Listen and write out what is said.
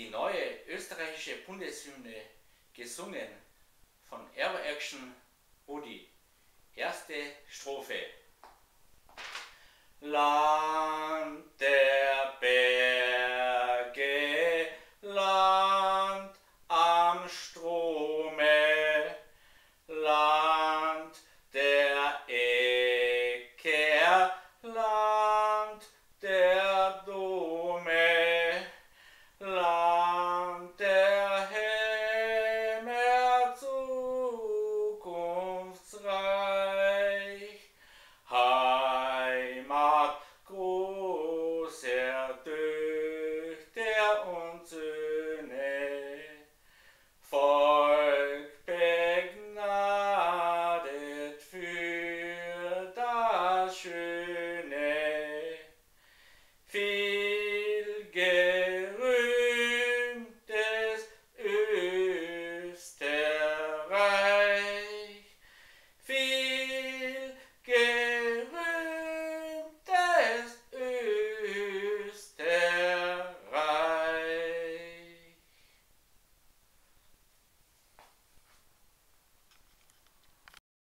die neue österreichische Bundeshymne gesungen von Air Action Udi. Erste Strophe. Land der Berge, Land am Strome, Land der Ecke, Land der Dome.